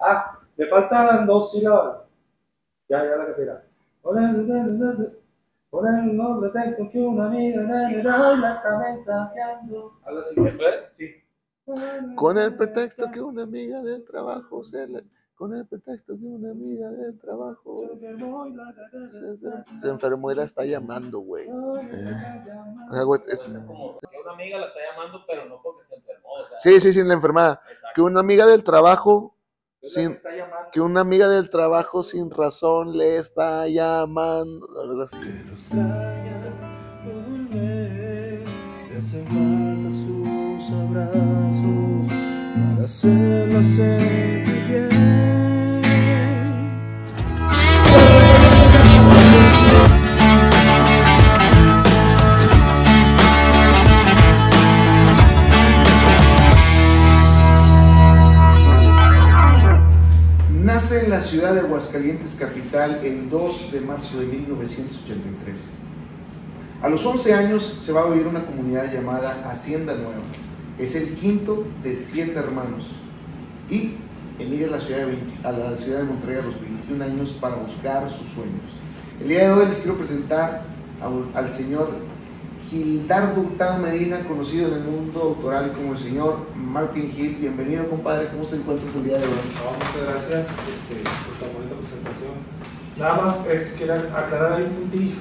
Ah, le faltan dos sílabas. Ya, ya la que tira. Por el no detecto que una amiga de la está mensajeando. Algo así. fue? Sí. Con el pretexto que una amiga del trabajo se le... Con el pretexto que una amiga del trabajo Se enfermó y la- se, se enfermó y la está llamando, güey. Llamando. O sea, güey, es- Como que una amiga la está llamando, pero no porque se enfermó. O sea, Sí, sí, sí, la enfermada. exacto. Que una amiga del trabajo, La que sin, está llamando. que una amiga del trabajo sin razón le está llamando. todo el mes, le hacen falta sus abrazos para hacerla sentir bien. Nace en la ciudad de Aguascalientes, capital, el 2 de marzo de 1983. A los 11 años se va a vivir una comunidad llamada Hacienda Nueva. Es el quinto de siete hermanos. Y emigra a la ciudad de, 20 a la ciudad de Monterrey a los 21 años para buscar sus sueños. El día de hoy les quiero presentar al señor Gildardo Hurtado Medina, conocido en el mundo autoral como el señor Martin Hill. Bienvenido, compadre. ¿Cómo se encuentra el día de hoy? No, muchas gracias este, por tu bonita presentación. Nada más eh, quiero aclarar ahí un puntillo.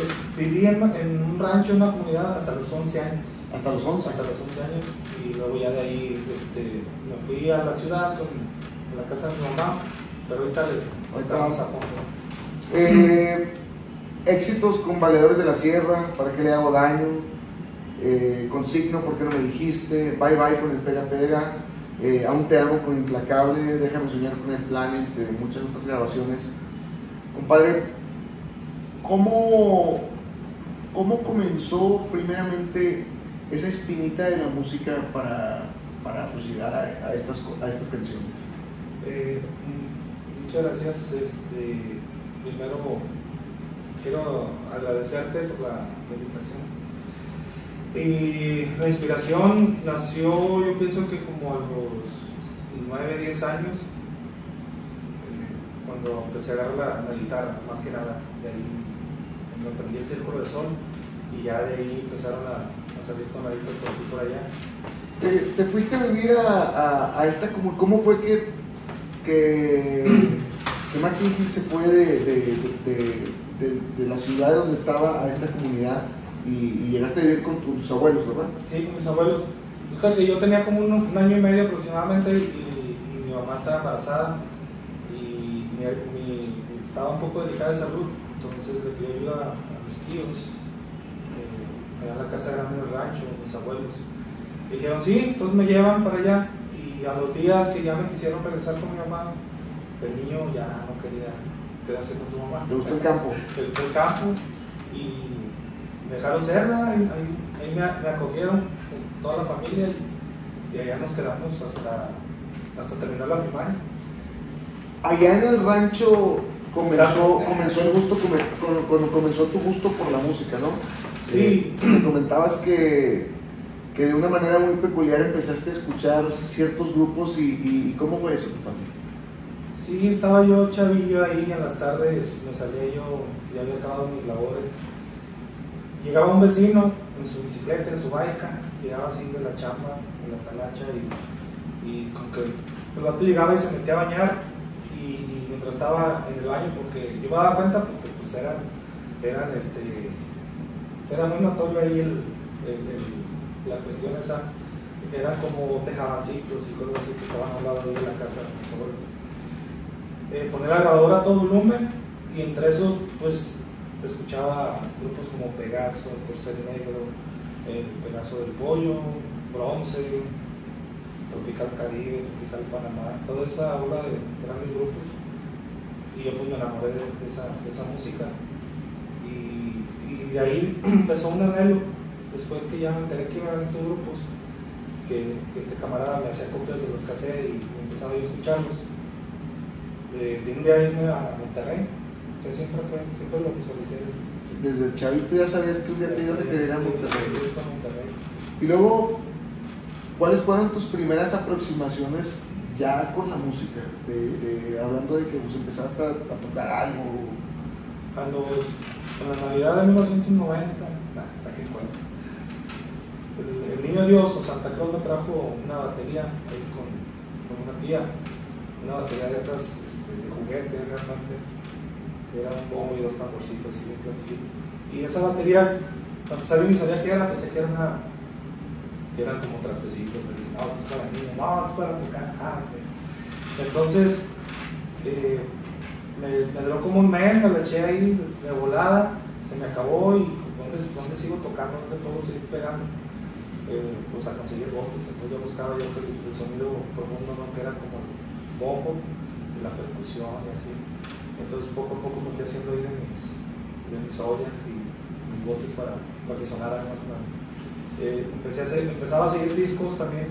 Es, viví en, en un rancho, en una comunidad, hasta los 11 años. Hasta los 11. Hasta los 11 años. Y luego ya de ahí este, me fui a la ciudad con la casa de mi mamá. Pero ahorita, le- ahorita vamos a fondo. Eh, éxitos con Valedores de la Sierra, ¿para qué le hago daño? Eh, consigno, ¿por qué no me dijiste? Bye bye con el pega pega. Eh, aún te amo con Implacable, Déjame soñar con el plan, entre muchas otras grabaciones. Compadre, ¿cómo, cómo comenzó primeramente esa espinita de la música para, para pues, llegar a, estas, a estas canciones? Eh, mm, muchas gracias. Este, primero quiero agradecerte por la, invitación. Y la inspiración nació, yo pienso que como a los 9, 10 años, eh, cuando empecé a agarrar la, la guitarra, más que nada. De ahí cuando aprendí el círculo de sol y ya de ahí empezaron a, salir tonaditas por aquí por allá. ¿Te, te fuiste a vivir a, a- esta como cómo fue que que, que se fue de- de la ciudad donde estaba a esta comunidad y, llegaste a vivir con tus abuelos, ¿verdad? Sí, con mis abuelos. Que yo tenía como un, año y medio aproximadamente y, mi mamá estaba embarazada y estaba un poco delicada de salud, entonces le pidió ayuda a, a mis tíos, eh, allá en la casa grande del rancho, mis abuelos. Y dijeron, sí, entonces me llevan para allá y a los días que ya me quisieron regresar con mi mamá, el niño ya no quería quedarse con su mamá. Le gustó el campo. Le gustó el campo y me dejaron cerca, ahí, ahí- ahí me, me acogieron con toda la familia y, y allá nos quedamos hasta, hasta terminar la primaria. Allá en el rancho comenzó, comenzó el gusto, comenzó tu gusto por la música, ¿no? Sí. Eh, me comentabas que, que de una manera muy peculiar empezaste a escuchar ciertos grupos y, y- y ¿cómo fue eso, compadre? Sí, estaba yo chavillo ahí en las tardes, me salía yo, ya había acabado mis labores. Llegaba un vecino en su bicicleta, en su baica, llegaba así de la chamba, en la talacha y, y con que el vato llegaba y se metía a bañar y, mientras estaba en el baño, porque yo me daba cuenta porque pues eran, eran este, era muy notorio ahí el, la cuestión esa, eran como tejabancitos y cosas así que estaban al lado de la casa. de eh, poner la grabadora a todo volumen y entre esos pues escuchaba grupos como Pegaso, Corcel Negro, Pegaso del Pollo, Bronce, Tropical Caribe, Tropical Panamá, toda esa ola de grandes grupos y yo pues me enamoré de, esa, música y, de ahí empezó un anhelo después que ya me enteré que iban estos grupos que, que este camarada me hacía copias de los cassettes y empezaba yo a escucharlos de, de un día irme a Monterrey. O sea, siempre fue, siempre lo visualicé. Desde el chavito ya sabías que un día te ibas a querer ir a Monterrey. Y luego, ¿cuáles fueron tus primeras aproximaciones ya con la música, de, de- hablando de que pues, empezaste a, a tocar algo. A los, en la Navidad de 1990, nah, saqué cuenta. El, el niño Dios o Santa Claus me trajo una batería ahí con, con una tía, una batería de estas de juguete realmente. Era un bombo y dos tamborcitos así bien platillitos. Y esa batería, cuando salió ni sabía qué era, pensé que era una, que eran como trastecitos. No, esto es para niños, no, esto es para tocar. Ah. Entonces, eh, me, me duró como un mes, me la eché ahí de, de volada, se me acabó y ¿dónde, dónde sigo tocando? ¿Dónde puedo seguir pegando? Eh, pues a conseguir voces, entonces yo buscaba yo el, el sonido profundo, ¿no? que era como el bombo, la percusión y así. Entonces poco a poco me fui haciendo ahí de mis, de mis ollas y mis botes para, para que sonara más o menos. Eh, empecé a empezaba a seguir discos también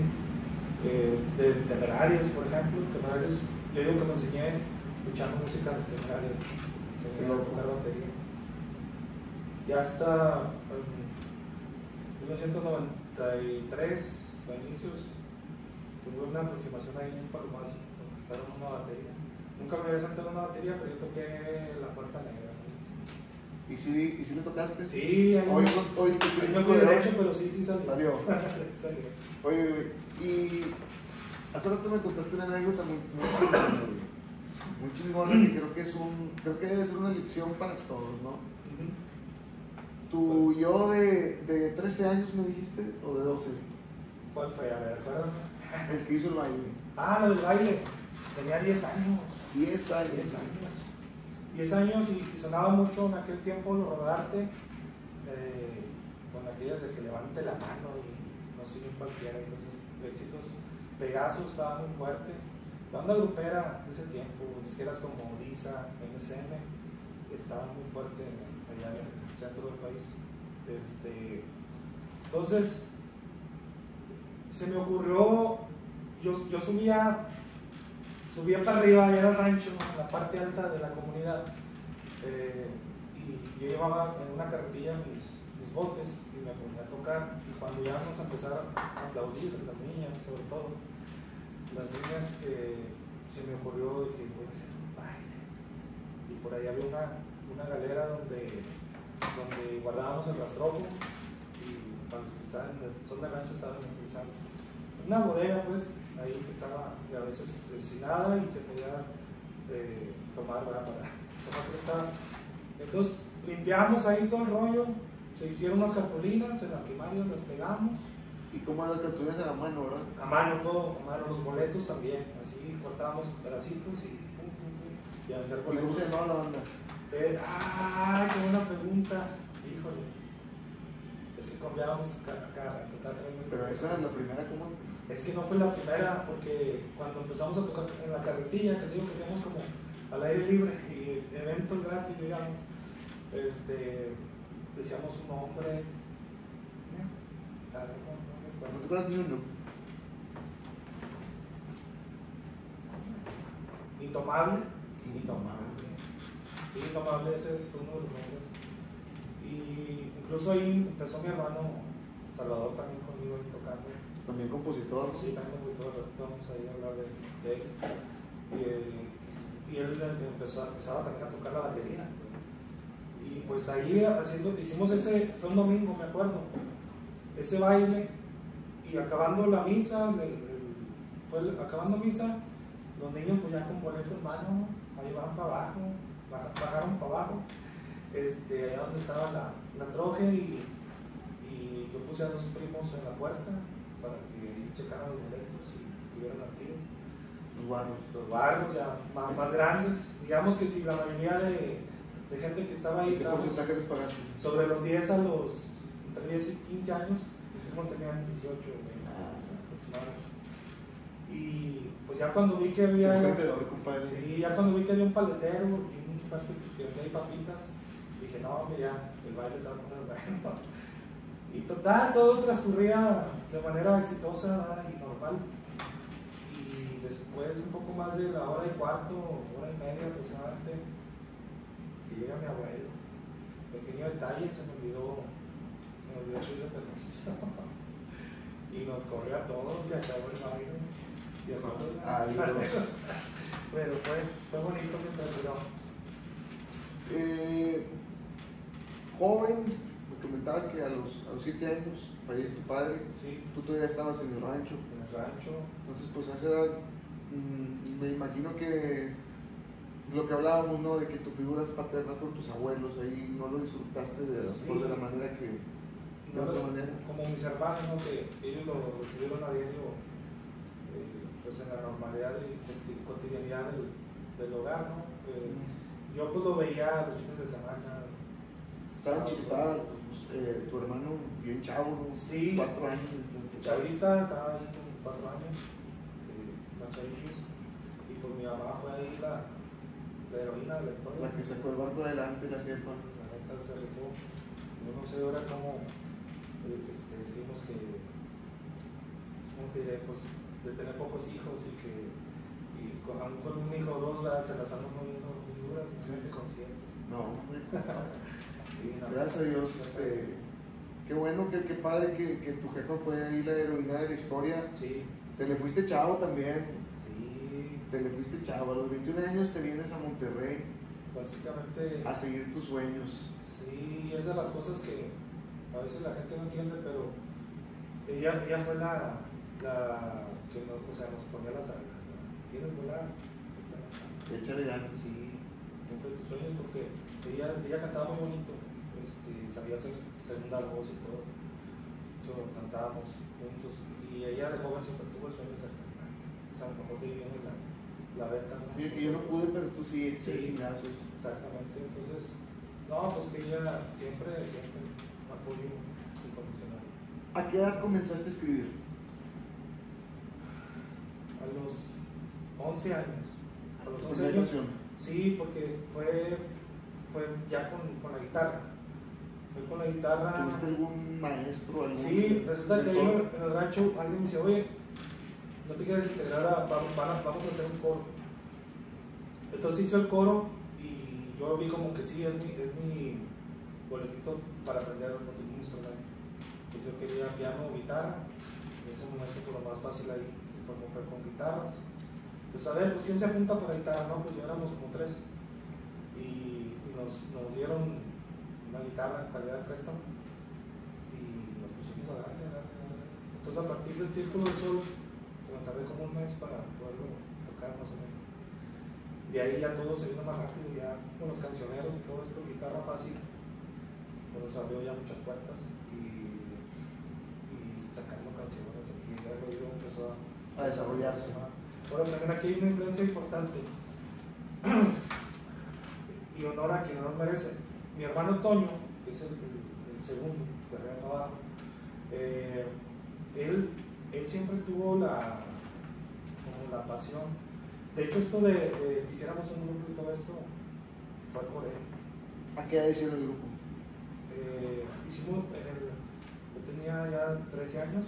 eh, de temerarios, por ejemplo. Temerarios, yo digo que me enseñé escuchando música de temerarios, enseñé a tocar batería. Ya hasta en 1993, a inicios, tuve una aproximación ahí en Palomazo, conquistaron una batería. Nunca me había sentado en una batería, pero yo toqué la puerta negra. ¿no? ¿Y si, y si le tocaste? Sí, ahí, Hoy, hoy, ahí me fui derecho, pero sí, sí salió. Salió. Salió. Oye, y hace rato me contaste una anécdota muy, muy chingona. Muy chingona que creo que es un, creo que debe ser una lección para todos, ¿no? Ujú. Tu yo de, de 13 años me dijiste, o de 12, ¿Cuál fue? A ver, acuérdame. el que hizo el baile. Ah, lo del baile. Tenía 10 años. 10 años. 10 años. 10 años y, y sonaba mucho en aquel tiempo lo rodarte eh, con aquellas de que levante la mano y no soy cualquiera. Entonces, éxitos. Pegaso estaba muy fuerte. Banda grupera de ese tiempo, disqueras como Lisa, MSM, estaban muy fuerte allá en el centro del país. Este, entonces, se me ocurrió, yo, yo subía, subía para arriba, al rancho, en la parte alta de la comunidad, eh, y yo llevaba en una carretilla mis, mis botes y me ponía a tocar, y cuando ya nos empezaron a aplaudir, las niñas sobre todo, las niñas, eh, se me ocurrió de que voy a hacer un baile, y por ahí había una, una galera donde, donde guardábamos el rastrojo, y cuando son de rancho saben utilizar una bodega pues ahí que estaba y a veces eh, sin nada y se podía eh, tomar ¿verdad? para tomar prestado entonces limpiamos ahí todo el rollo se hicieron unas cartulinas en la primaria las pegamos Y como las cartulinas a la mano, ¿verdad? a mano todo a mano los boletos también así cortábamos pedacitos y pum, pum, pum, y a vender ¿Y cómo boletos se llamaba la banda? eh, ah, qué buena pregunta. Híjole. Es que cambiábamos cada, cada rato, cada tres meses. Pero esa es la primera, ¿cómo? Es que no fue la primera, porque cuando empezamos a tocar en la carretilla, que digo que hacíamos como al aire libre y eventos gratis, digamos, este, decíamos un nombre. no, te acuerdas ni uno. Intomable. Intomable. Sí, Intomable ese fue uno de los nombres. Y incluso ahí empezó mi hermano Salvador también conmigo ahí tocando. También compositor. Sí, también rato vamos ahí a hablar de, él. Y, eh, él empezó, empezaba también a tocar la batería. Y pues ahí haciendo, hicimos ese, fue un domingo, me acuerdo, ese baile y acabando la misa, fue acabando misa, los niños pues ya con boleto en ahí van para abajo, baja- bajaron para abajo, este, allá donde estaba la, la troje y, y yo puse a los primos en la puerta para que checaran los boletos y estuvieran al tiro Los guarros. los barrios ya más, más grandes. Digamos que si la mayoría de, de gente que estaba ahí ¿Qué estaba sobre los 10 a los entre 10 y 15 años, los primos tenían 18 20, Ah. aproximadamente. Y pues ya cuando vi que había perdedor, compadre. sí, ya cuando vi que había un paletero y un parte que vendía papitas, dije, no, hombre, ya, el baile se va a poner bueno. Y total, todo transcurría de manera exitosa y normal. Y después, un poco más de la hora y cuarto, hora y media aproximadamente, que llega mi abuelo. Pequeño detalle, se me olvidó, se me olvidó pedirle permiso. y nos corrió a todos y acabó el baile. Y Dios. Pero fue, fue bonito mientras duró. Eh, joven, comentabas que a los, a los siete años fallece tu padre, Sí, tú todavía estabas en el rancho, en el rancho. entonces pues a esa edad mm, me imagino que lo que hablábamos, ¿no? De que tus figuras paternas fueron tus abuelos, ahí no lo disfrutaste de, Sí. por de la manera que... De no otra los- manera. como mis hermanos, ¿no? que ellos lo, lo tuvieron a diario, eh, pues en la normalidad y cotidianidad del, del hogar, ¿no? Eh, yo pues lo veía los fines de semana. Estaba, chi- estaba pues, eh, tu hermano bien chavo, ¿no? Sí. Cuatro años. Chavita, estaba ahí con cuatro años, eh, y pues mi mamá fue ahí la, la heroína de la historia. La que sacó el barco adelante, la jefa. La neta se rifó. Yo no sé ahora cómo eh, este, decimos que, ¿cómo te diré? Pues de tener pocos hijos y que y con, aún con un hijo o dos se las andan moviendo muy duras, no Sí. consciente. No. Gracias a Dios, este, qué bueno, qué padre que, que tu jefa fue ahí la heroína de la historia. Sí, Te le fuiste chavo también, sí, te le fuiste chavo. A los 21 años te vienes a Monterrey básicamente. a seguir tus sueños. Sí, es de las cosas que a veces la gente no entiende, pero ella, ella fue la, la que nos, o sea, nos ponía las alas. ¿Quieres volar? Échale ganas. Sí, cumple tus sueños porque ella, ella cantaba muy bonito, este, sabía hacer segunda voz y todo. Yo cantábamos juntos y ella de joven siempre tuvo el sueño de ser cantante. O sea, a lo mejor ahí viene la, la beta. ¿no? Sí, que yo no pude, pero tú sí, Sí. chingazos. Exactamente, entonces, no, pues que ella siempre, siempre apoyo incondicional. ¿A qué edad comenzaste a escribir? A los 11 años, a los ¿Tu 11 primera años, sí, porque fue, fue ya con, con la guitarra, fue con la guitarra. ¿Tuviste algún maestro? Algún Sí, resulta que mentor? en el rancho alguien me dice, oye, no te quieres integrar a, vamos, vamos a hacer un coro. Entonces hizo el coro y yo vi como que sí, es mi, es mi boletito para aprender un instrumento. Pues yo quería piano o guitarra, en ese momento por lo más fácil ahí se formó fue con guitarras. Entonces a ver, pues quién se apunta para guitarra, no, pues yo éramos como tres. Y, y nos, nos dieron una guitarra en calidad de préstamo y nos pusimos a darle, a darle, a darle. Entonces a partir del Círculo del Sol, que me tardé como un mes para poderlo tocar más o menos. De ahí ya todo se vino más rápido, ya con los cancioneros y todo esto, guitarra fácil, nos abrió ya muchas puertas y, y sacando canciones aquí, ya el oído empezó a, A desarrollarse. Ajá. Ahora también aquí hay una influencia importante y honor a quien honor merece. Mi hermano Toño, que es el, el- el segundo, de arriba abajo, eh, él, él siempre tuvo la, como la pasión. De hecho, esto de, de que hiciéramos un grupo y todo esto fue por él. ¿A qué edad hicieron el grupo? Eh, hicimos, en el, yo tenía ya 13 años,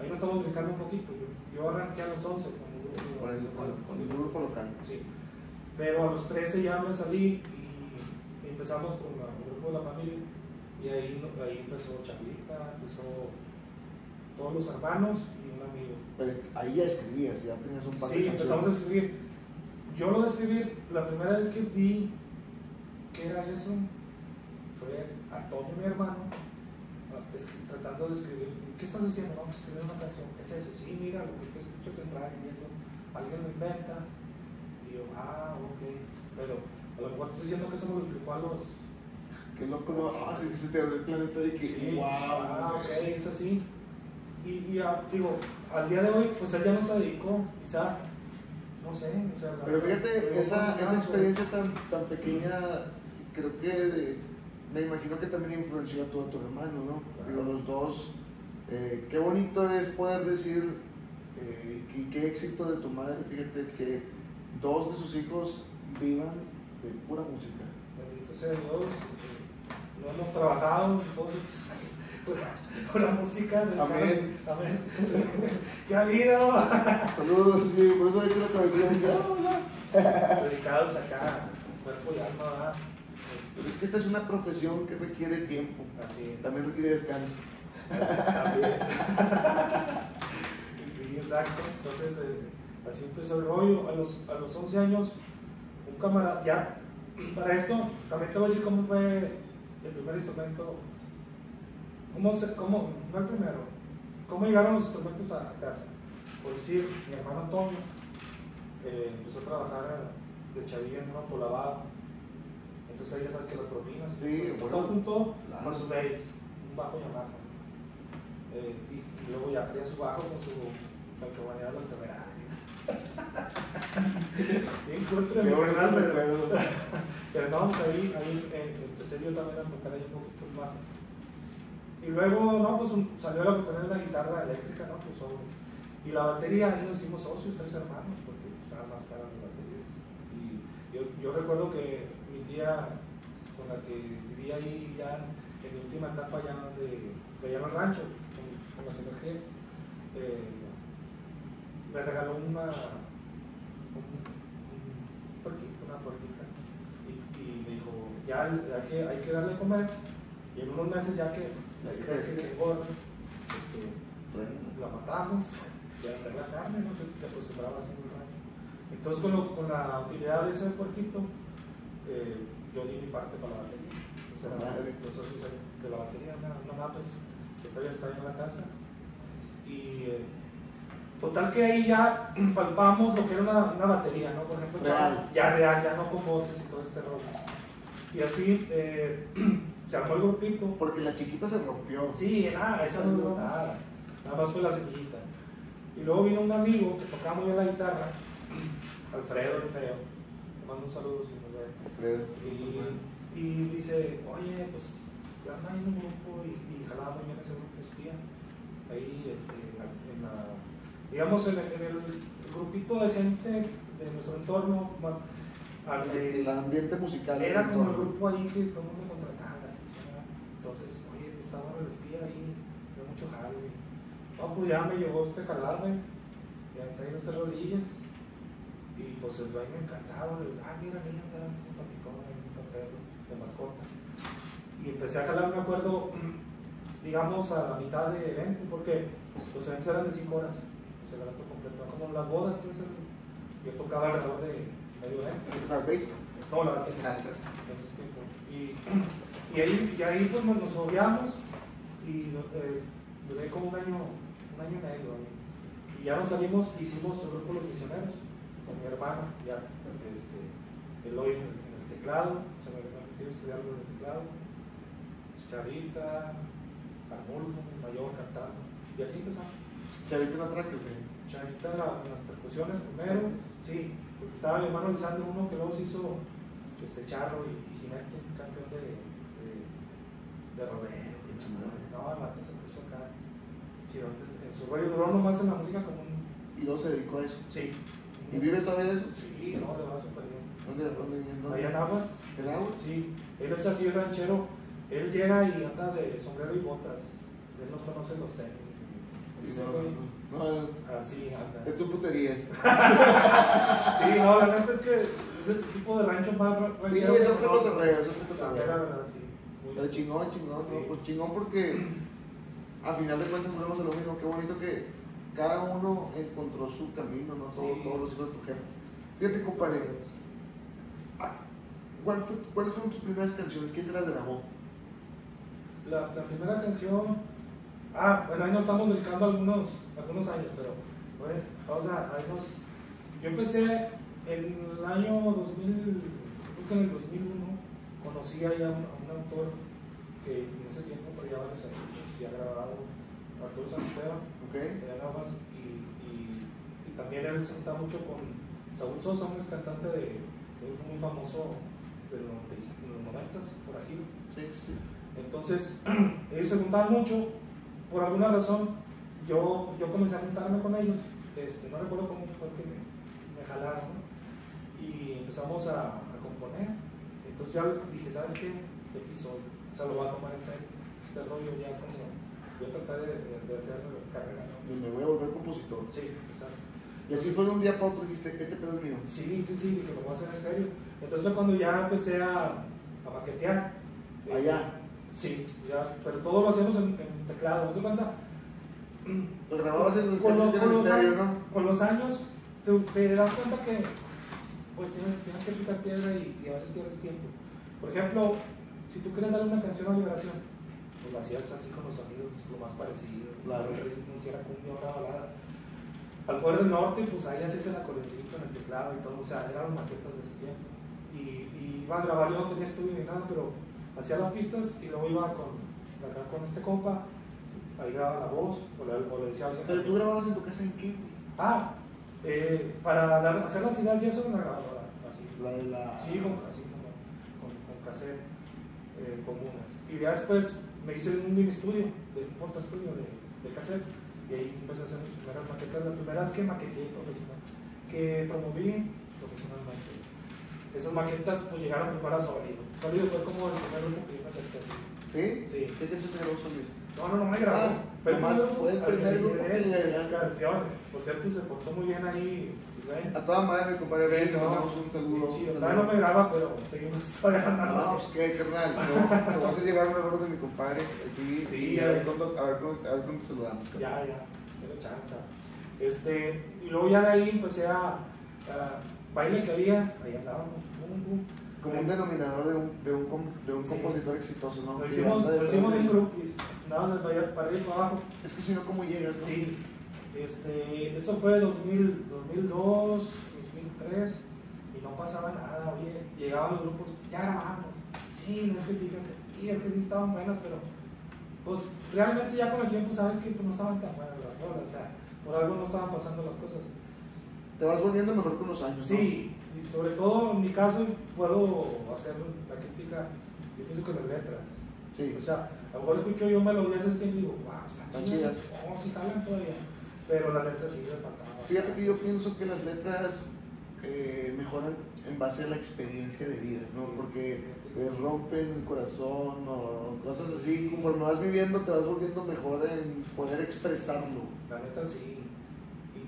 ahí nos estamos brincando un poquito. Yo, yo arranqué a los 11 con el grupo. Con el, con, con el grupo local. Sí. Pero a los 13 ya me salí empezamos con el grupo de la familia. Y ahí, ahí empezó Chavita, empezó todos los hermanos y un amigo. Pero ahí ya escribías, ya tenías un par de Sí, empezamos a escribir. Yo lo de escribir, la primera vez que vi que era eso, fue a Toño, mi hermano, tratando de escribir. ¿Qué estás haciendo? Vamos a escribir una canción. ¿Qué es eso? Sí, mira, lo que tú escuchas en radio y eso. Alguien lo inventa. Y yo, ah, ok. Pero a lo mejor estoy diciendo que eso me lo explicó a los. Qué loco, no, ah, se, se te abrió el planeta de que, Sí, wow. ah, ok, es así. Y, y ah, digo, al día de hoy, pues él ya no se dedicó, quizá, no sé. O sea, la- Pero fíjate, esa, esa experiencia tan, tan pequeña, creo que de- me imagino que también influenció a tu, a tu hermano, ¿no? Claro. Digo, los dos. eh, qué bonito es poder decir, eh, y qué éxito de tu madre, fíjate que dos de sus hijos vivan de pura música. Bendito sea Dios. No hemos trabajado todos por la, por la música. Amén. Amén. ¡Qué habido! Saludos, sí, por eso he hecho la cabecilla. Dedicados acá, cuerpo y alma, ¿verdad? Pero es que esta es una profesión que requiere tiempo, Así. también requiere descanso. También. Sí, Sí, exacto. Entonces, eh, así empezó el rollo. A los, a los 11 años, un camarada, ya, para esto, también te voy a decir cómo fue el primer instrumento. ¿Cómo, se, cómo no el primero, cómo llegaron los instrumentos a, casa? Por decir, mi hermano Antonio eh, empezó a trabajar de chavilla en un autolavado. Entonces ahí ya sabes que las propinas, Sí, todo bueno. junto Claro. con su bass, un bajo Yamaha. Eh, y, y luego ya traía su bajo con su calcomanía de los temerarios. Pero- recuerdo. pero no, pues ahí, ahí empecé yo también a tocar ahí un poquito bajo. Y luego, no, pues un- salió la oportunidad de una guitarra eléctrica, ¿no? Pues. Y la batería, ahí nos hicimos socios, tres hermanos, porque estaban más caras las baterías. Y yo, yo recuerdo que mi tía, con la que vivía ahí ya en mi última etapa ya de, de allá en el rancho, con, con la que me eh, me regaló una, un, una puerquita. Y, y me dijo, ya hay que, hay que darle a comer. Y en unos meses ya que Ya que crece, que engorde, este, la matamos y a vender la carne, no se, se acostumbraba así el rancho. Entonces con, lo- con la utilidad de ese puerquito, eh, yo di mi parte para la batería. Entonces era Madre. los socios de la batería, una, una Mapes que todavía está ahí en la casa. Y eh, total que ahí ya palpamos lo que era una, una batería, ¿no? Por ejemplo, ya- Real. ya real, ya no con botes y todo este rollo. Y así eh, se armó el grupito. Porque la chiquita se rompió. Sí, nada, esa no duró nada. Nada más fue la semillita. Y luego vino un amigo que tocaba muy bien la guitarra, Alfredo el Feo. Le mando un saludo si ve. Alfredo. Y, y dice, oye, pues ya anda en un grupo y, y jalaba muy bien ese grupo espía. Ahí, este, en la, en la- digamos, en el, en el grupito de gente de nuestro entorno, al de- El ambiente musical. era del como el grupo ahí que todo el mundo contrataba. ¿verdad? Entonces, oye, Gustavo el espía ahí, dio mucho jale. No, pues ya me llevó este calarme, ya traído estas rodillas. Y pues el dueño encantado, le dice, ah, mira, niño, está simpaticón, ahí para traerlo de mascota. Y empecé a jalar, me acuerdo, digamos, a la mitad de evento, porque los eventos eran de 5 horas, el evento completo, era como las bodas, yo tocaba alrededor de medio evento. No, la batería en ese tiempo. Y, y ahí, y ahí pues nos, obviamos y eh, duré como un año, un año y medio. Y ya nos salimos, hicimos el grupo Los Misioneros con mi hermano, ya, este, él hoy en, en el teclado, se me permitió estudiar algo en el teclado, Chavita, Arnulfo, mayor cantando, y así empezamos. Chavita en la güey. Chavita en, la- las percusiones primero, sí, porque estaba mi hermano Lisandro, uno que luego se hizo este charro y, y jinete, es campeón de, de, de rodeo, y no, el vato se puso acá. Sí, en su rollo duró nomás en la música como un. Y luego se dedicó a eso. Sí. ¿Y vive todavía de eso? Sí, no, le va súper bien. ¿Dónde, dónde, dónde? Allá en Aguas. ¿En Aguas? Sí, él es así, es ranchero. Él llega y anda de sombrero y botas. Él nos conoce los tenis. Sí, Ese no, Así anda. es son puterías. Sí, no, la neta es que es el tipo de rancho más ra- Sí, ranchero. que fue conozco. cotorreo, eso fue La cotorreo. mera verdad, sí. Pero chingón, chingón, Sí. ¿no? Pues chingón porque a final de cuentas volvemos a lo mismo. Qué bonito que cada uno encontró su camino, ¿no? Todos, Sí. todos los hijos de tu jefe. Fíjate, compadre, ah, ¿cuál fue- ¿cuáles fueron tus primeras canciones? ¿Quién te las grabó? La, la primera canción. Ah, bueno, ahí nos estamos dedicando algunos, algunos años, pero. Bueno, vamos a, ahí nos. Yo empecé en el año 2000, creo que en el 2001, conocí ahí a un, a un autor que en ese tiempo traía varios años y ha grabado Arturo Santiago. ¿Ok? de Navas y, y, y también él se junta mucho con Saúl Sosa, un cantante de, de un grupo muy famoso de los 90, de los 90 por aquí. Sí, sí. Entonces, ellos se juntaban mucho, por alguna razón, yo, yo comencé a juntarme con ellos, este, no recuerdo cómo fue que me, me jalaron, ¿no? y empezamos a, a componer. Entonces ya dije, ¿sabes qué? De aquí soy, o sea, lo voy a tomar en serio, este rollo ya como, yo traté de, de, de hacer carrera, ¿no? Pues me voy a volver compositor. Sí, exacto. Y así fue de un día para otro dijiste, este pedo es mío. Sí, sí, sí, dije, lo voy a hacer en serio. Entonces fue cuando ya empecé a, a maquetear. Eh, Allá. Sí, ya, pero todo lo hacíamos en, en teclado. ¿No se cuenta? Lo grababas en el con, lo- con los años, ¿no? con los años te, te das cuenta que pues tienes, tienes que picar piedra y, y a veces pierdes tiempo. Por ejemplo, si tú quieres darle una canción a Liberación, pues la hacías así con los sonidos lo más parecido, Claro. el ritmo, si era cumbia o una balada. Al poder del norte, pues ahí hacías el acordeoncito en el teclado y todo, o sea, eran maquetas de ese tiempo. Y, y iba a grabar, yo no tenía estudio ni nada, pero hacía las pistas y luego iba con, acá con este compa, ahí grababa la voz, o le, o le decía a alguien. Pero tú grababas en tu casa en qué? Ah, eh, para dar- hacer las ideas y eso en la grabadora, así. La de la. Sí, con, así como con, con cassette eh, comunes. Y ya después me hice un mini estudio, de un porta estudio de, de cassette, y ahí empecé a hacer mis primeras maquetas, las primeras que maqueteé profesional, que promoví profesionalmente. Esas maquetas pues llegaron primero a Sólido. Sólido fue como el primer grupo que yo me acerqué así. ¿Sí? Sí. ¿Qué te grabó Solís? No, no, no me grabó. Ah, nomás fue el primer grupo que le canción. Por cierto, se portó muy bien ahí. Israel. A toda madre, mi compadre, Sí, ven, le mandamos un saludo. Sí, todavía no me graba, pero seguimos ganando. No, pues qué, carnal. No, te vas a llegar un error de mi compadre aquí. Sí, a ver cuándo, te saludamos. Ya, ya, tiene chance. Este, y luego ya de ahí empecé a, a baile que había, ahí andábamos. Como un denominador de un, de un, de un Sí. compositor exitoso, ¿no? Lo hicimos, lo hicimos en grupis, bailar para y para abajo. Es que si no, ¿cómo llegas, no? Sí, este, esto fue 2000, 2002, 2003 y no pasaba nada, oye, llegaban los grupos, ya grabamos, sí, no es que fíjate, y es que sí estaban buenas, pero pues realmente ya con el tiempo sabes que pues, no estaban tan buenas las rolas, o sea, por algo no estaban pasando las cosas. Te vas volviendo mejor con los años, ¿no? Sí, y sobre todo en mi caso puedo hacer la crítica, yo pienso con las letras. Sí. O sea, a lo mejor escucho yo melodías de tiempo y digo, wow, están chidas. No, sí jalan todavía. Pero las letras sí les faltaban. Fíjate que yo pienso que las letras eh, mejoran en base a la experiencia de vida, ¿no? Porque te rompen el corazón o cosas así. Conforme vas viviendo, te vas volviendo mejor en poder expresarlo. La neta sí.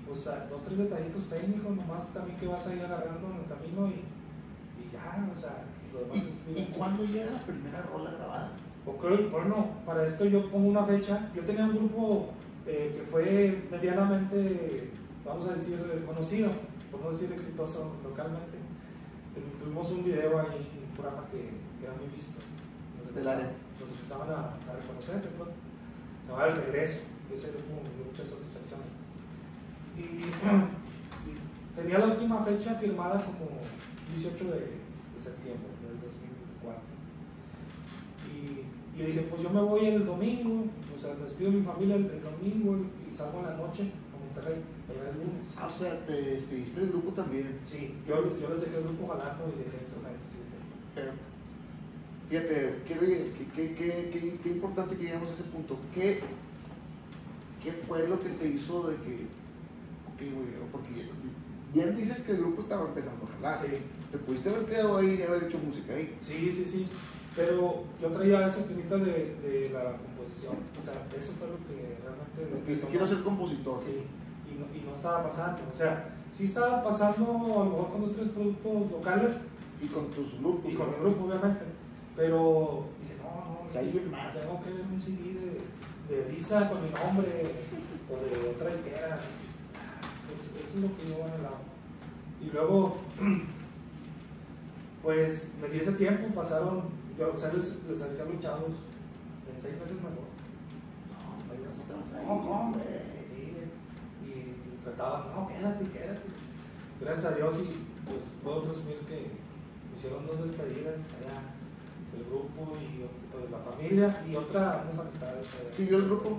Y pues a- dos, tres detallitos técnicos nomás también que vas a ir agarrando en el camino y, y ya, o sea, y lo demás es ¿Y, ¿Y vivencia. cuándo llega la primera rola grabada? Ok, bueno, para esto yo pongo una fecha. Yo tenía un grupo eh, que fue medianamente, vamos a decir, conocido, por no decir exitoso localmente. Tu- Tuvimos un video ahí, un programa que, que era muy visto. Nos empezaban, nos empezaban a, a reconocer de pronto. Se llamaba El Regreso, y ese grupo de muchas satisfacciones. Y, y tenía la última fecha firmada como 18 de, de septiembre del 2004. Y, y dije, pues yo me voy el domingo, o sea, despido a mi familia el, el domingo y salgo en la noche a Monterrey, allá el lunes. Ah, o sea, te despediste del grupo también. Sí, yo, yo les dejé el grupo jalando y dejé dejé- Pero, fíjate, qué, qué- qué importante que llegamos a ese punto. ¿Qué, ¿Qué fue lo que te hizo de que, güey, porque bien dices que el grupo estaba empezando a jalar. Sí. Te pudiste haber quedado ahí y haber hecho música ahí. Sí, sí, sí. Pero yo traía esa espinita de, de la composición. O sea, eso fue lo que realmente. Detonó. quiero ser compositor. Sí, y no, y no estaba pasando. O sea, sí estaba pasando a lo mejor con los tres productos locales Y con tus grupos. y con el grupo, obviamente. Pero dije, no, no, O sea, más. tengo que ver un CD de, de Lisa con mi nombre o de otra disquera. Es- es lo que yo anhelaba. Y luego, pues me di ese tiempo, pasaron, yo o sea, les, les avisé a los chavos, en seis meses me voy. No, güey. Sí, y, y trataban, no, quédate, quédate. Gracias a Dios y pues puedo presumir que hicieron dos despedidas allá del grupo y de la familia y otra, unas amistades. ¿Siguió el grupo?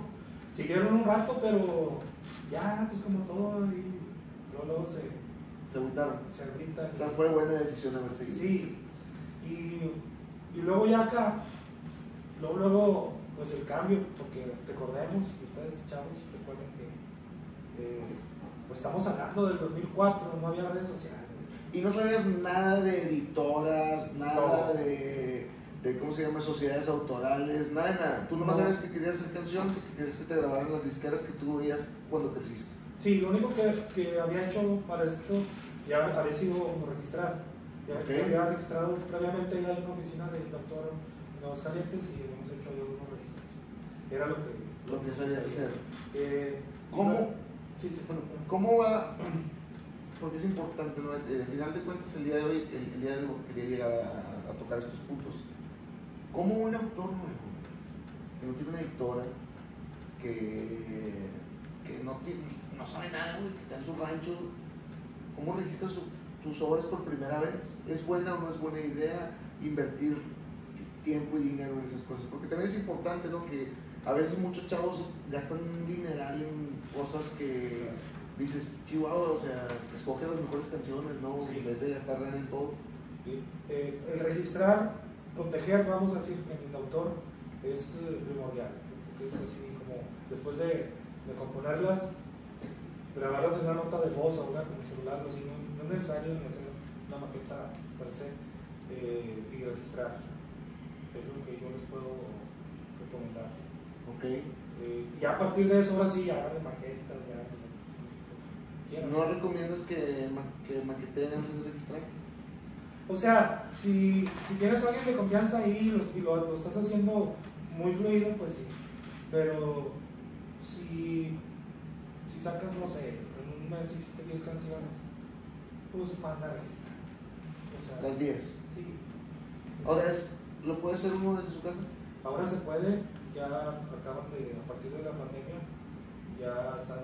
Siguieron un rato, pero ya, pues como todo, y luego, luego se, Te gustaron. se agritan. O sea, fue buena decisión haber seguido. Sí, y, y luego ya acá, luego, luego, pues el cambio, porque recordemos, ustedes chavos, recuerden que eh, pues estamos hablando del 2004, no había redes sociales. Y no sabías nada de editoras, nada No. de, ¿cómo se llama? Sociedades autorales, nada nada. Tú nomás No. sabías que querías hacer canciones y que querías que te grabaran las disqueras que tú veías cuando creciste. Sí, lo único que, que había hecho para esto ya había sido registrar. Ya, Ok. ya había registrado previamente ya en una oficina del doctor en Aguascalientes y habíamos hecho algunos registros. Era lo que lo que sabías hacer. Eh, ¿Cómo? Sí, sí, bueno, bueno. ¿Cómo va? Porque es importante, ¿no? Eh, Al final de cuentas, el día de hoy, el, el día de hoy quería llegar a, a tocar estos puntos. ¿Cómo un autor nuevo, que no tiene una editora, que, que no, tiene, no sabe nada, güey, que está en su rancho, ¿cómo registra su- tus obras por primera vez? ¿Es buena o no es buena idea invertir tiempo y dinero en esas cosas? Porque también es importante, ¿no? Que a veces muchos chavos gastan un dineral en cosas que dices, chihuahua, o sea, escoge las mejores canciones, ¿no? Sí. En vez de gastar en todo. Sí. Eh, el registrar, proteger, vamos a decir, en el autor es eh, primordial. Es así como, después de, de componerlas, grabarlas en una nota de voz ahora con el celular, así, no, no es necesario ni hacer una maqueta per se eh, y registrar. Es lo que yo les puedo recomendar. ¿Ok? Eh, y a partir de eso, ahora sí, ya hagan maquetas, ya. ¿No recomiendas que, ma- que maqueteen antes de registrar? O sea, si, si tienes a alguien de confianza ahí y lo, lo estás haciendo muy fluido, pues sí. Pero si, si sacas, no sé, en un mes hiciste 10 canciones, pues manda a registrar. O sea, Las 10. sí. Ahora es, ¿lo puede hacer uno desde su casa? Ahora se puede, ya acaban de, a partir de la pandemia, ya están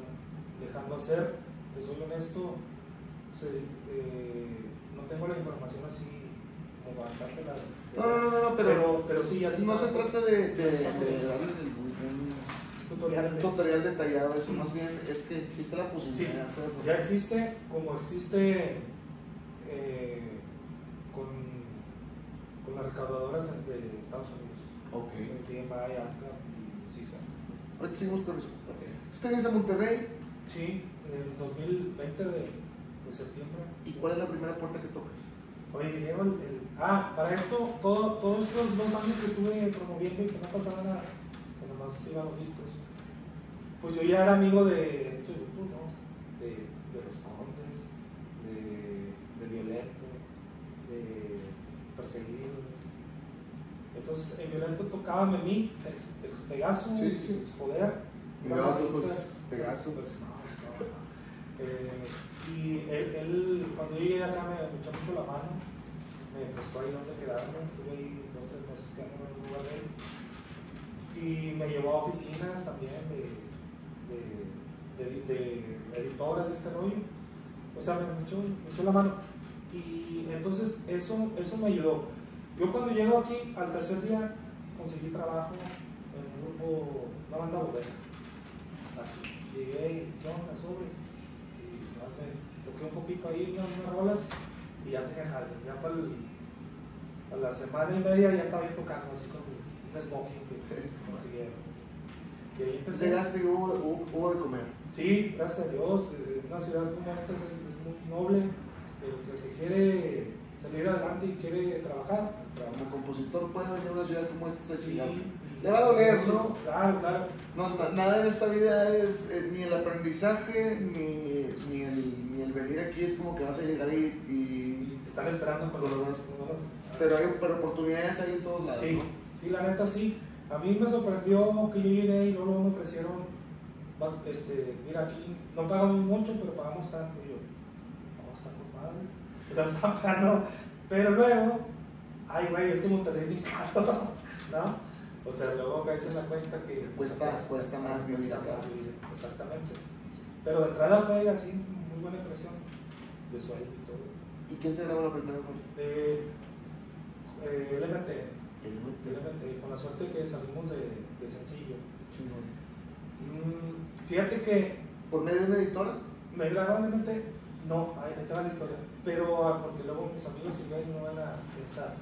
dejando hacer, te soy honesto, se- eh, no tengo la información así como bastante la... No, no, no, no, no, pero, pero, pero sí, ya sí no se trata de, de, darles el- un tutorial detallado, eso más bien es que existe la posibilidad Sí, de hacerlo. ya existe, como existe eh, con, con las recaudadoras de Estados Unidos, Ok. TMI, ASCAP y CISA. Ahorita seguimos con eso. Usted es a Monterrey, Sí, en el 2020 de, de septiembre. ¿y cuál es la primera puerta que tocas? Oye, Diego, el, el- ah, para esto, todo, todos estos dos años que estuve promoviendo y que no pasaba nada, que nomás iban los discos, pues yo ya era amigo de muchos grupos, ¿no? De, de Los Condes, de, de Violento, de Perseguidos. Entonces, en Violento tocaba Memí, ex, ex Pegaso, Sí, sí. ex Poder. Bajista, pues, Pegaso. pues, no, es que. Eh, y él, él, cuando yo llegué acá, me echó mucho la mano, me prestó ahí donde quedarme, estuve ahí dos o tres meses quedando en un lugar de él. Y me llevó a oficinas también de, de, de, de editoras de este rollo. O sea, me echó, me echó la mano. Y entonces eso, eso me ayudó. Yo cuando llego aquí, al tercer día, conseguí trabajo en un grupo, una banda bodega. Así. Llegué y, ¿qué onda? Sobre. Toqué un poquito ahí, unas, unas rolas, y ya tenía jale. Ya para, el- para la semana y media ya estaba yo tocando, así con un smoking que consiguieron. Y ahí empecé. Llegaste y hubo, hubo, hubo de comer. Sí, gracias a Dios. eh, Una ciudad como esta es, es muy noble. El, el que quiere salir adelante y quiere trabajar, Como compositor puede venir a una ciudad como esta Sí. Le va a doler, ¿no? Claro, claro. No, na- nada en esta vida es eh, ni el aprendizaje ni, ni, el, ni el venir aquí es como que vas a llegar y, te están esperando con los demás. pero hay pero oportunidades hay en todos lados. Sí, ¿no? sí, la neta sí. A mí me sorprendió que yo llegué y luego me ofrecieron, este, mira, aquí no pagamos mucho, pero pagamos tanto. Y yo, no, está con madre. O sea, me estaban pagando, pero luego, ay, güey, es que Monterrey es bien caro, ¿no? O sea, luego caes en la cuenta que Cuesta- cuesta más vivir cuesta acá. más vivir, exactamente. Pero de entrada fue así, muy buena impresión de sueldo y todo. ¿Y quién te grabó la primera rola? Eh, eh, LMT, El Realmente, con la suerte que salimos de, de sencillo. Mm, fíjate que ¿Por medio de una editora? me graban realmente, no, ahí va la historia, pero ah, porque luego mis amigos y no van a pensar.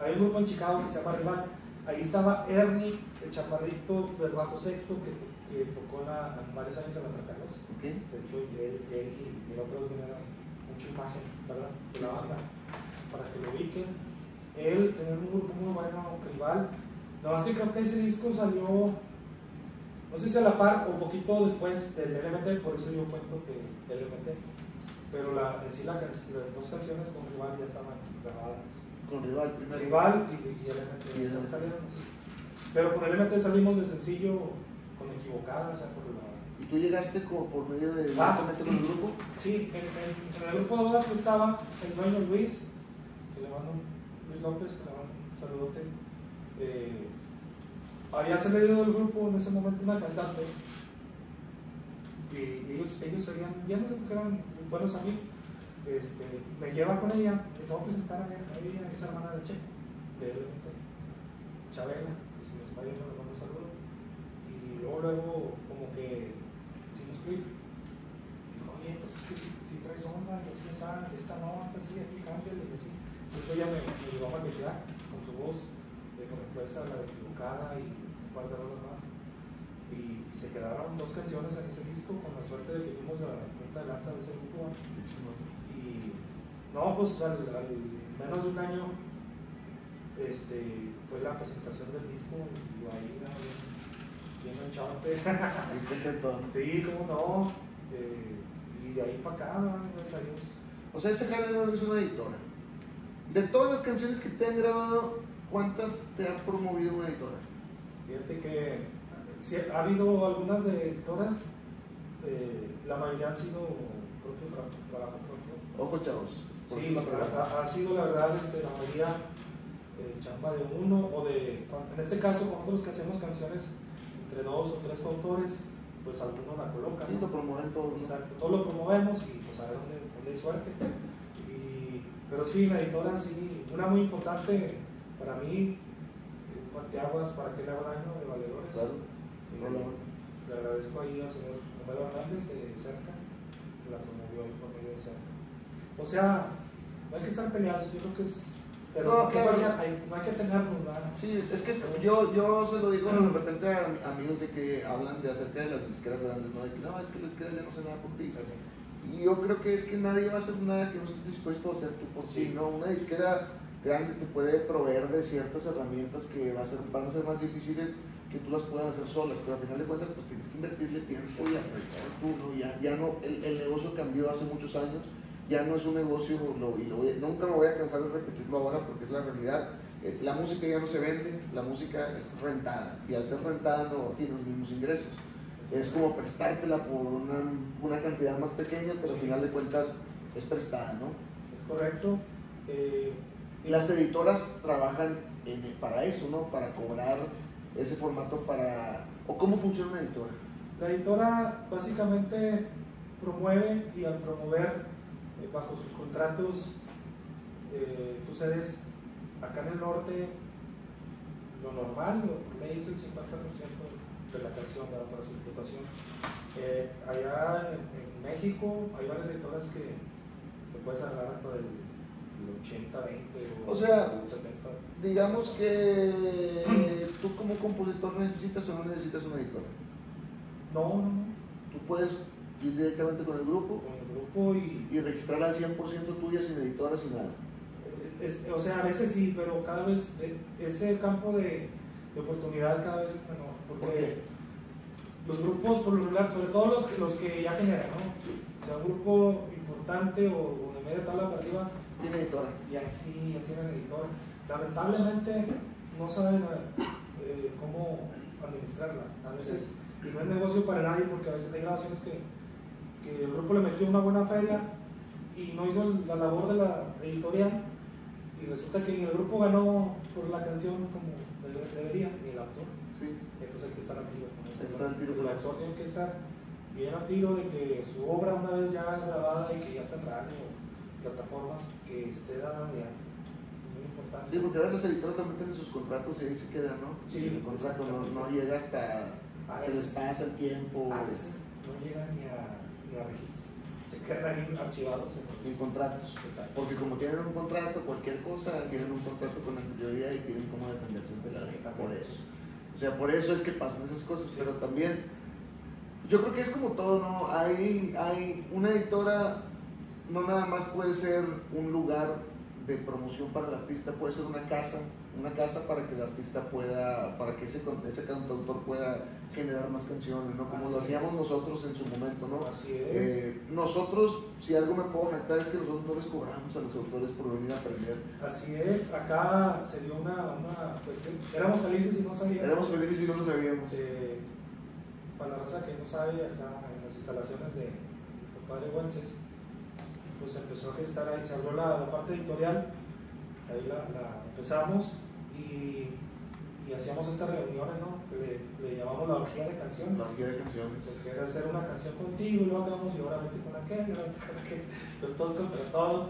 Hay un grupo en Chicago que se llama Rival, ahí estaba Ernie, el chaparrito del bajo sexto que, to- que tocó la, varios años en la Tracalos. ¿Ok? De hecho, él, él y el otro generaron mucha imagen, ¿verdad? De la banda, para que lo ubiquen. Él tenía un grupo muy bueno, rival. Nada más que creo que ese disco salió, no sé si a la par o un poquito después del LMT, por eso yo cuento que el LMT. Pero la, en sí la, las dos canciones con rival ya estaban grabadas. Con rival primero. Rival y, y LMT. Y o sea, LMT. salieron así. Pero con LMT salimos de sencillo con equivocada, o sea, por la... ¿Y tú llegaste co- por medio de Ah. con el grupo? Sí, en, en- en el grupo de bodas pues estaba el dueño Luis, que le mando Luis López, que le mando un saludote. Eh, había salido del grupo en ese momento una cantante y ellos, ellos serían, ya no qué eran buenos amigos. Este, me lleva con ella, me tengo que presentar a ella, a ella, que hermana de Che, de él, Chabela, que si me está viendo le mando un saludo. Y luego, luego, como que hicimos clic. Dijo, oye, pues es que si, si traes onda, y así, esa, esta no, esta sí, aquí cámbiale, y así. Incluso ella me, me ayudó a maquillar con su voz, de por esa, la equivocada y un par de cosas más. Y, y se quedaron dos canciones en ese disco, con la suerte de que fuimos la punta de lanza de ese grupo. No, pues al, al menos de un año este, fue la presentación del disco y yo ahí era bien, enchante. ¿no? sí, cómo no. Eh, y de ahí para acá, gracias a Dios. O sea, ese jale no es una editora. De todas las canciones que te han grabado, ¿cuántas te ha promovido una editora? Fíjate que ha habido algunas de editoras, eh, la mayoría han sido propio tra- trabajo propio. Ojo, chavos. Sí, la ha, sido la verdad este, la mayoría eh, chamba de uno o de, en este caso nosotros que hacemos canciones entre dos o tres coautores, pues alguno la coloca. Sí, lo promueven todo. ¿no? Exacto, todo lo promovemos y pues a ver dónde, dónde hay suerte. Y, pero sí, la editora sí, una muy importante para mí, eh, un parteaguas para que le haga daño de valedores. Claro. No lo- le agradezco ahí al señor Romero Hernández de cerca, que la promovió por medio de cerca. O sea, no hay que estar peleados, yo creo que es. Pero No, claro. hay- no hay que tenernos, ¿verdad? Sí, es que yo, yo se lo digo de repente a mi- amigos de que hablan de acerca de las disqueras grandes, ¿no? De que no, es que las disqueras ya no hacen nada por ti. Y yo creo que es que nadie va a hacer nada que no estés dispuesto a hacer tú por ti, Sí. ¿no? Una disquera grande te puede proveer de ciertas herramientas que va a ser, van a ser más difíciles que tú las puedas hacer solas, pero al final de cuentas pues tienes que invertirle tiempo y hasta el tú, ¿no? Ya, ya no, el, el negocio cambió hace muchos años, ya no es un negocio, lo- y lo nunca me voy a cansar de repetirlo ahora porque es la realidad, Eh, la música ya no se vende, la música es rentada, y al ser rentada no tiene los mismos ingresos es como prestártela por una, una cantidad más pequeña, pero al final de cuentas es prestada, ¿no? Es correcto. Eh, Y las editoras trabajan en- para eso, ¿no? Para cobrar ese formato para... ¿O cómo funciona una editora? La editora básicamente promueve y al promover eh, bajo sus contratos, eh, tú cedes acá en el norte lo normal, lo ley es el 50% de la canción ¿verdad? para su explotación. Eh, allá en, en México hay varias editoras que te puedes agarrar hasta del, del 80, 20 o, O sea, el 70. Digamos que tú como compositor necesitas o no necesitas una editora. No, no, no. Tú puedes ir directamente con el grupo Con el grupo y, y registrar al 100% tuya sin editora, sin nada. Es- es- o sea, a veces sí, pero cada vez eh, ese campo de, de oportunidad cada vez es menor. Porque ¿Por qué? los grupos, por lo regular, sobre todo los, que- los que ya generan, ¿no? O sea, un grupo importante o, o de media tabla arriba, Tiene editora. ya sí, ya tienen editor. Lamentablemente no saben eh, cómo administrarla. A veces, y no es negocio para nadie porque a veces hay grabaciones que, que el grupo le metió una buena feria y no hizo la labor de la editorial y resulta que ni el grupo ganó por la canción como debe- debería, ni el autor. Sí. Entonces hay que estar al tiro con eso. Hay que estar al tiro con el autor tiene que estar bien al tiro de que su obra una vez ya grabada y que ya está en radio, plataformas, que esté dada de alta. Muy importante. Sí, porque a veces las editoras también tienen sus contratos y ahí se quedan, ¿no? Sí, el contrato no, llega hasta. A se les veces, pasa el tiempo. a veces no llegan ni a, registro. Se quedan ahí archivados en En contratos. Exacto. Porque como tienen un contrato, cualquier cosa, tienen un contrato con anterioridad y tienen cómo defenderse ante la ley. Por eso. O sea, por eso es que pasan esas cosas. Pero también, yo creo que es como todo, ¿no? Hay, hay una editora, no nada más puede ser un lugar de promoción para el artista, puede ser una casa, una casa para que el artista pueda, para que ese, ese cantautor pueda generar más canciones, ¿no? Como Así lo es. hacíamos nosotros en su momento, ¿no? Así es. Eh, nosotros, si algo me puedo jactar es que nosotros no les cobramos a los autores por venir a aprender. Así es, acá se dio una, una cuestión. Éramos felices y no sabíamos. Éramos felices y no lo sabíamos. Eh, para la raza que no sabe, acá en las instalaciones de Padre Güences, pues empezó a gestar ahí, se abrió la, la parte editorial, ahí la, la empezamos y, y hacíamos estas reuniones, ¿no? Que le, le llamamos la orgía de canciones. La orgía de canciones. Porque era hacer una canción contigo y luego acabamos y ahora vete con aquel, y ahora vete con aquel, entonces todos contra todos.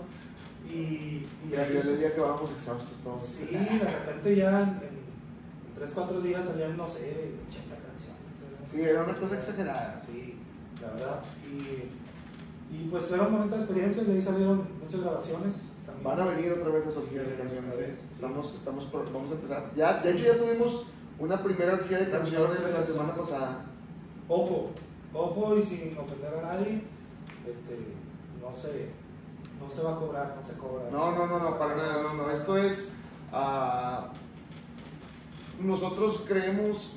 Y, y Y al el día que vamos exhaustos todos. Sí, de repente ya en, en 3, 4 días salían, no sé, 80 canciones. Sí, era una cosa exagerada. Sí, la verdad. Y, y pues fueron bonitas experiencias, de ahí salieron muchas grabaciones. Van a venir otra vez las orgías de canciones. ¿eh? Estamos, estamos vamos a empezar. Ya, de hecho, ya tuvimos una primera orgía de canciones la semana pasada. Ojo, ojo y sin ofender a nadie, este, no se, no se va a cobrar, no se cobra. No, no, no, no, para nada, no, no. Esto es. ah, nosotros creemos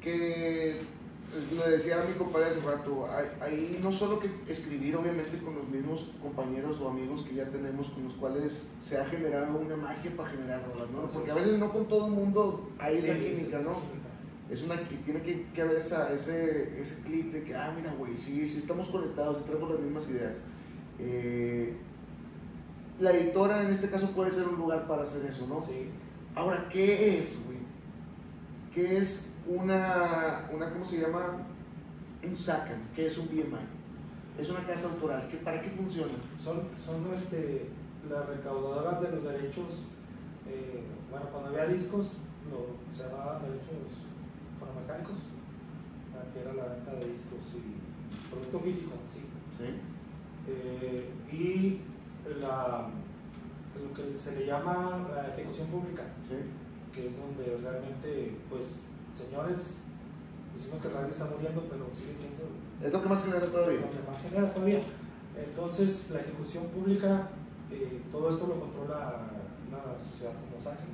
que. Le decía a mi compadre hace rato, hay, hay no solo que escribir, obviamente, con los mismos compañeros o amigos que ya tenemos, con los cuales se ha generado una magia para generar rolas, ¿no? Porque a veces no con todo el mundo hay esa Sí, química, ¿no? Es una, que tiene que, que haber esa, ese, ese clic de que, ah, mira, güey, sí, sí estamos conectados, sí tenemos las mismas ideas. Eh, la editora en este caso puede ser un lugar para hacer eso, ¿no? Sí. Ahora, ¿qué es, güey? ¿Qué es una, una, ¿cómo se llama? Un SACAM, ¿qué es un BMI? Es una casa autoral, ¿qué, ¿para qué funciona? Son, son este, las recaudadoras de los derechos, eh, bueno, cuando había discos, lo, se llamaban derechos fonomecánicos, ah, que era la venta de discos y producto físico, sí. ¿Sí? Eh, y la, lo que se le llama la ejecución pública, ¿Sí? Que es donde realmente, pues, señores, decimos que el radio está muriendo, pero sigue siendo Es lo que más genera todavía. donde más genera todavía. Entonces, la ejecución pública, eh, todo esto lo controla una sociedad como SACAN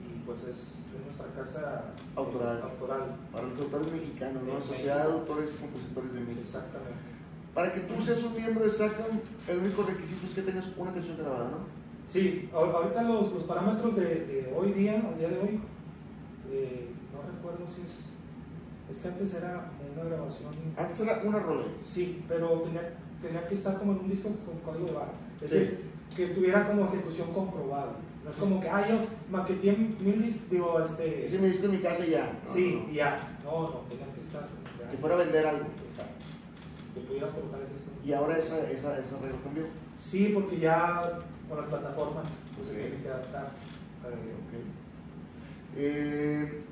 y pues es, es nuestra casa eh, Autoral. autoral. Para los autores mexicanos, ¿no? Sociedad de. Autores y Compositores de México. Exactamente. Para que tú seas un miembro de SACAM, el único requisito es que tengas una canción grabada, ¿no? Sí, ahor- ahorita los, los parámetros de, de hoy día, al día de hoy, eh, no recuerdo si es. Es que antes era una grabación. Antes era una rola. Sí, pero tenía, tenía que estar como en un disco con código de barras. Es Sí. decir, que tuviera como ejecución comprobable. No es como que, ah, yo maqueteé mil discos, digo, este. Si me diste en mi casa ya. No, sí, no. ya. No, no, tenía que estar. ya. Que fuera a vender algo. Exacto. Que pudieras colocar ese disco. Y ahora esa, esa, esa regla cambió. Sí, porque ya con las plataformas pues, se tiene que adaptar. Eh, Eh,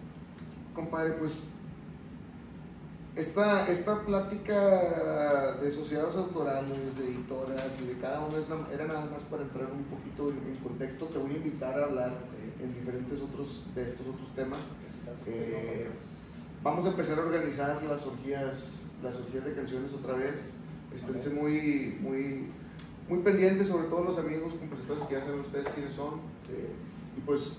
compadre, pues esta, esta plática de sociedades autorales, de editoras y de cada una era nada más para entrar un poquito en, en contexto. Te voy a invitar a hablar en diferentes otros de estos otros temas. Eh, Vamos a empezar a organizar las orgías, las orgías de canciones otra vez. Esténse muy, muy, muy pendientes, sobre todo los amigos compositores que ya saben ustedes quiénes son. Eh, y pues,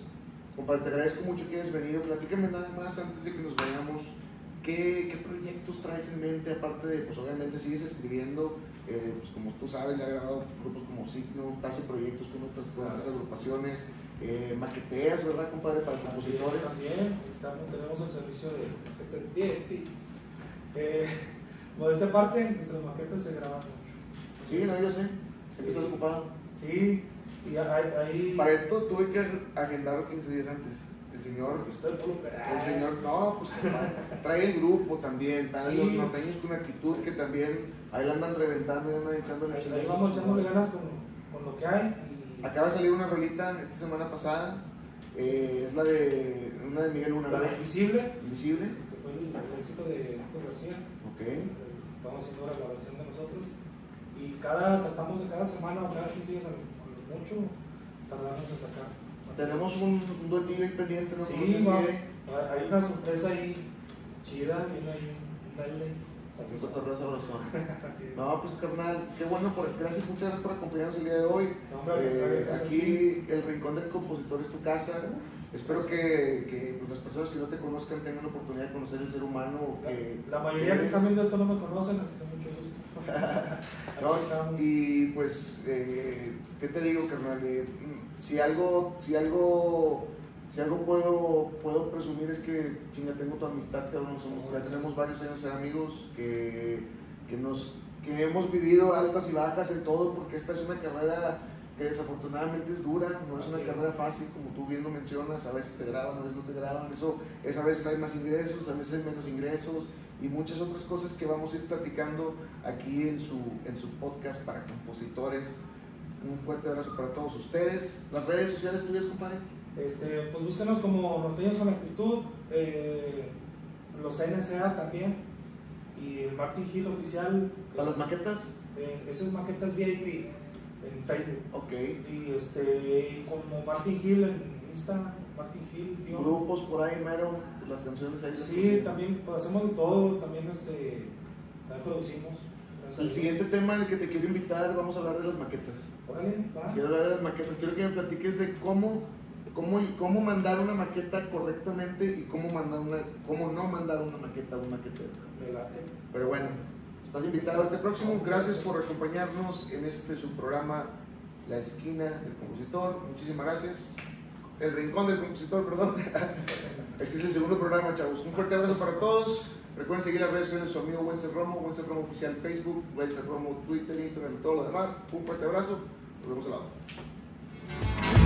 compadre, te agradezco mucho que hayas venido. Platícame nada más antes de que nos vayamos. ¿Qué, qué proyectos traes en mente? Aparte de, pues obviamente sigues escribiendo, eh, pues como tú sabes, le ha grabado grupos como Signo, hace proyectos con otras, con otras agrupaciones, eh, maqueteas, ¿verdad, compadre? Para compositores. también estamos, tenemos el servicio de maquetas bien, bien. Eh, modestia aparte, nuestras maquetas se graban mucho. Sí, no, yo sé. Estás ocupado. Sí, y hay Para esto tuve que agendarlo 15 días antes. El señor, Usted por el señor, no, pues trae el grupo también, Sí. los norteños con actitud que también ahí la andan reventando y andan echándole Ahí, ahí vamos echándole ganas con, con lo que hay. Y Acaba de salir una rolita esta semana pasada, eh, es la de una de Miguel Luna, la de. Invisible, Invisible, que fue el, el éxito de Héctor García. ok. Estamos haciendo ahora la versión de nosotros. Y cada, tratamos de cada semana o cada 15 días, a lo mucho, tardamos en sacar. Tenemos un, un duetillo ahí pendiente, no Sí, va. hay- hay una sorpresa ahí chida, viene ahí un baile. No, pues carnal, qué bueno, por, gracias, muchas gracias por acompañarnos el día de hoy. No, Eh, aquí el Rincón del Compositor es tu casa. Espero que, que, pues, las personas que no te conozcan tengan la oportunidad de conocer el ser humano. Que La, la mayoría que están viendo esto no me conocen, así que mucho gusto. Y pues, eh, ¿qué te digo, carnal? Eh, mm, si algo, si algo Si algo puedo, puedo presumir es que, chinga, tengo tu amistad, cabrón, somos, ya tenemos varios años de ser amigos, que, que, nos, que hemos vivido altas y bajas en todo, porque esta es una carrera que desafortunadamente es dura, no es una es. carrera fácil, como tú bien lo mencionas, a veces te graban, a veces no te graban, eso es a veces hay más ingresos, a veces hay menos ingresos, y muchas otras cosas que vamos a ir platicando aquí en su, en su podcast para compositores. Un fuerte abrazo para todos ustedes. Las redes sociales tuyas, compadre. Este, pues búsquenos como Norteños con Actitud, eh, los NSA también, y el Martin Hill oficial. Para las maquetas. eh, esas maquetas VIP en Facebook. Ok. Y este, como Martin Hill en Insta, Martin Hill. guion. Grupos por ahí, mero. Las canciones ahí. Sí, también pues, hacemos de todo, también, este, también producimos. El siguiente tema en el que te quiero invitar, vamos a hablar de las maquetas. Órale, va. Quiero hablar de las maquetas. Quiero que me platiques de cómo, cómo, cómo mandar una maqueta correctamente y cómo, mandar una, cómo no mandar una maqueta a un maquetero. Me late. Pero bueno, estás invitado a este próximo. Gracias por acompañarnos en este su programa La Esquina del Compositor. Muchísimas gracias. El Rincón del Compositor, perdón. es que es el segundo programa, chavos. Un fuerte abrazo para todos. Recuerden seguir las redes sociales de su amigo Wences Romo, Wences Romo Oficial Facebook, Wences Romo Twitter, Instagram y todo lo demás. Un fuerte abrazo. Nos vemos al lado.